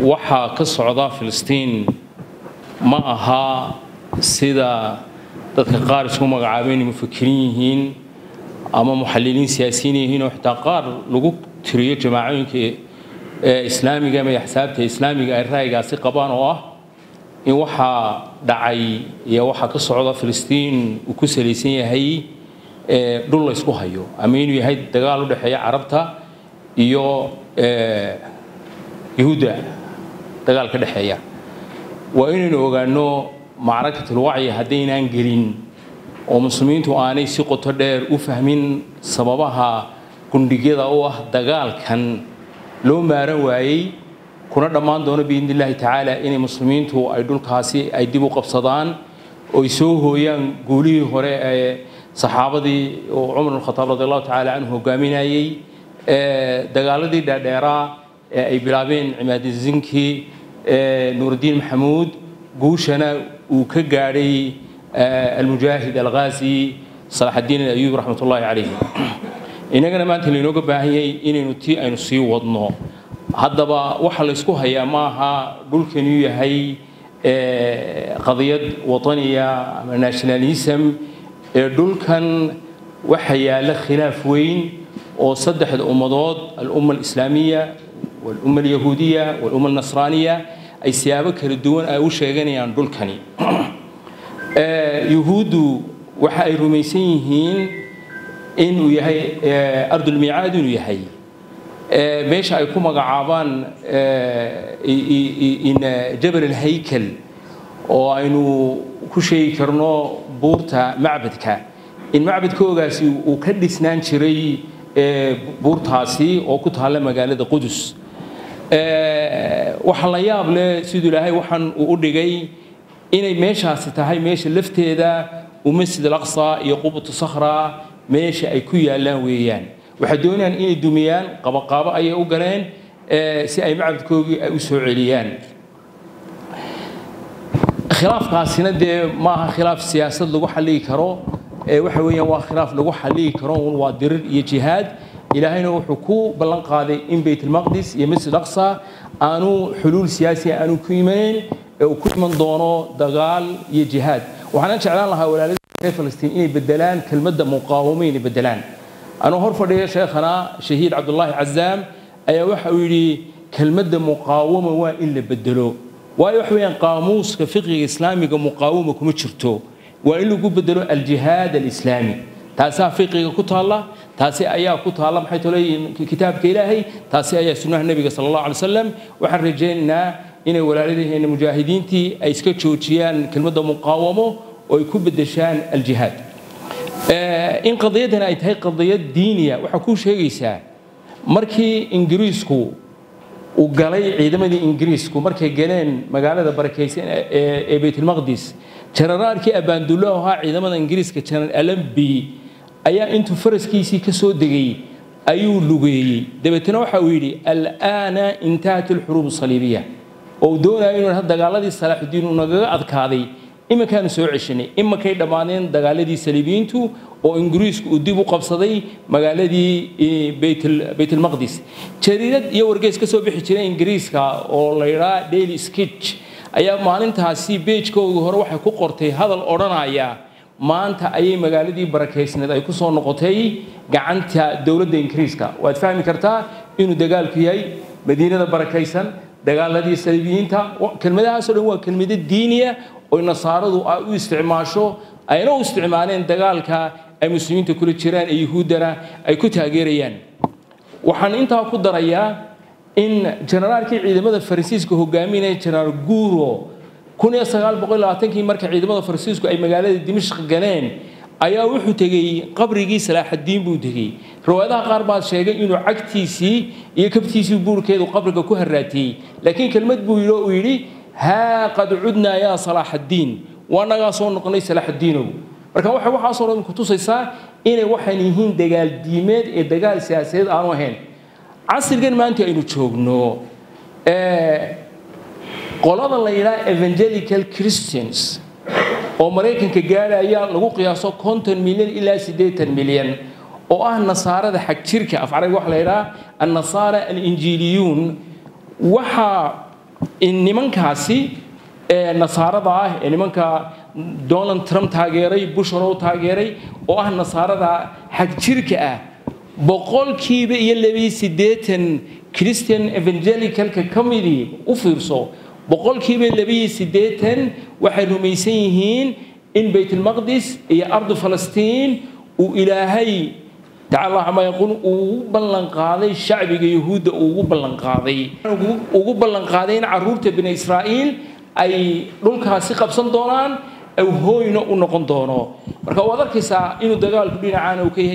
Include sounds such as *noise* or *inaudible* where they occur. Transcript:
waxaa ka socda filistiin ma aha sida dadka qaar isku magacaabeen mufakiriin yihiin ama muxaliliin siyaasiyiin yihiin oo xitaa qaar lagu tiriyo jamaacooyinka islaamiga ama axsaabta islaamiga ay ra'yigaasi qabaan oo ah in waxaa dhacay iyo waxaa ka socda filistiin uu ku salaysan yahay dhul la ysku hayo. Ama inuu yahay dagaal u dhexeeya carabta iyo yahuudda dagaal ka dhexeeya. Waa inaynu ogaano macrakatulwacyi haddaynaan gelin oo muslimiintu aanay si qoto dheer u fahmin sababaha gundhigyada u ah dagaalkan loo maaran waayey kuna dhammaan doono biidni illaahi tacaala inay muslimiintu ay dhulkaasi ay dib u qabsadaan oy soo hooyaan guulihii hore ee saxaabadii oo cumar bn khataab radi allahu tacaala canhu hogaaminayey dagaaladii dhaadheeraa ee ay bilaabeen cimaadizinki nuuruddiin maxamuud guushana uu ka gaadhay almujaahid alghazi salaxaddiin ayuub raxmat ullaahi calayhi. Innagana maanta laynooga baahan yahay inaynu tii aynu sii wadno. Haddaba waxa la ysku hayaa maaha dhulkanuu yahay qadiyad wataniya ama nationalism ee dhulkan waxa yaalla khilaaf weyn oo saddexda ummadood alumma alislaamiya alnasraaniya ay siyaabo kala duwan ay u sheeganayaan dhulkani. *clears throat* Yuhuuddu waxa ay rumaysan yihiin inuu yahay ardulmiicaad inuu yahay. Meesha ay ku magacaabaan jabal alhaykal oo aynu ku sheegi karno buurta macbadka. In macbadkoogaasi uu ka dhisnaan jiray buurtaasi oo ku taalla magaalada qudus waxa la yaab leh siduu ilaahay waxaan u dhigay inay meeshaasi tahay meesha lafteeda uu masjid alaqsa iyo qubutu sakhra meesha ay ku yaallaan weeyaan. Waxay doonayaan inay dumiyaan qabaqaabo ayay u galeen si ay macbadkoogii ay u soo celiyaan. Khilaafkaasina dee maaha khilaaf siyaasad lagu xalligi karo waxa weeyaan waa khilaaf lagu xalligi karo waa dirir iyo jihaad ilaahayna wuxuu ku ballan qaaday in baytulmaqdis iyo masjid aqsa aanu xuluul siyaasi aanu ku imaneyn ee uu ku iman doono dagaal iyo jihaad waxaana jeclaan lahaa walaalada reer falastiin inay bedelaan kelmadda muqaawamo inay bedelaan anuu hor fadhiya sheekhana shahiid cabdullaahi cazaam ayaa waxa uu yidhi kelmadda muqaawama waa in la bedelo waayo waxa weeyaan qaamuuska fiqiga islaamiga muqaawama kuma jirto waa in lagu bedelo aljihaad alislaami taasaa fiqiga ku taalla taasi ayaa ku taalla maxay toleeyihiin kitaabka ilaahay taasi ayaa sunnaha nebiga sala allahu alay wasalam waxaan rajaynaynaa inay walaaladaheena mujaahidiintii ay iska joojiyaan kelmadda muqaawamo oo ay ku bedeshaan aljihaad. In qadiyadan ay tahay qadiyad diiniya waxaa kuu sheegaysaa markii ingiriisku uu galay ciidamadii ingiriisku markay galeen magaalada barakaysan ee baytulmaqdis jenaraalkii abaandullo ahaa ciidamada ingiriiska jeneral alambi ayaa intuu faraskiisii ka soo degay ayuu lugeeyey. Dabeetana waxa uu yidhi al'aana intahat alxuruub saliibiya. Oo doonayo inuu dagaaladii salaaxudiin uu nagaga adkaaday iminkaanu soo ceshanay iminkay dhammaadeen dagaaladii saliibiyiintu oo ingiriisku uu dib u qabsaday magaaladii baytulmaqdis jariirad iyo wargeys ka soo bixi jiray ingiriiska oo la yidhaa daily skitch ayaa maalintaasi beejkooga hore waxay ku qortay hadal odhanaya maanta ayay magaaladii barakaysneed ay ku soo noqotay gacanta dowladda ingiriiska. Waad fahmi kartaa inuu dagaalku yahay madiinada barakaysan dagaaladii saliibiyiinta kelmadahaasoo dhan waa kelmado diiniya oo nasaaradu ay u isticmaasho ayna u isticmaaleen dagaalka ay muslimiinta kula jiraan ee yuhuuddana ay ku taageerayaan. Waxaan intaa ku darayaa in generaalkii ciidamada faransiiska hogaaminaya generaal guuro kii marka ciidamada faransiisku ay magaalada dimashq galeen ayaa wuxuu tegey qabrigii salaaxaddiin buu tegey. Riwaayadaha qaar baad sheegay inuu cagtiisii iyo kabtiisii buurkeedu qabriga ku haraatiyey laakiin kelmad buu yidhi uu yidhi haa qad cudnaa yaa salaaxaddiin. Waa nagaa soo noqonay salaaxaddiinow. Marka waxay waxaasoo dhan ku tusaysaa inay waxaan yihiin dagaal diimeed ee dagaal siyaasadeed aanu ahayn. Casrigan maanta aynu joogno qolada la yidhaha evangelical christians oo maraykanka gaadhaya lagu qiyaaso konton milyan ilaa siddeetan milyan oo ah nasaarada xag jirka af carabi waxa la yidhaha annasaara alinjiiliyuun. Waxa nimankaasi nasaarada ah ee nimanka donald trump taageeray bushrow taageeray oo ah nasaarada xagjirka ah boqolkiiba iyo labiyo siddeetan christian evangelicalka ka midii u fiirso boqolkiiba labiyo siddeetan waxay rumaysan yihiin in baytulmaqdis iyo ardu falastiin uu ilaahay tacala ama yaquul ugu ballan shacbiga yahuudda uu ugu ballan qaaday. Ugu ballan qaaday in carruurta bini israa'iil ay dhulkaasi qabsan doonaan hooyna u noqon doono. Marka waad arkaysaa inuu dagaalku dhinacaana uu ka yahay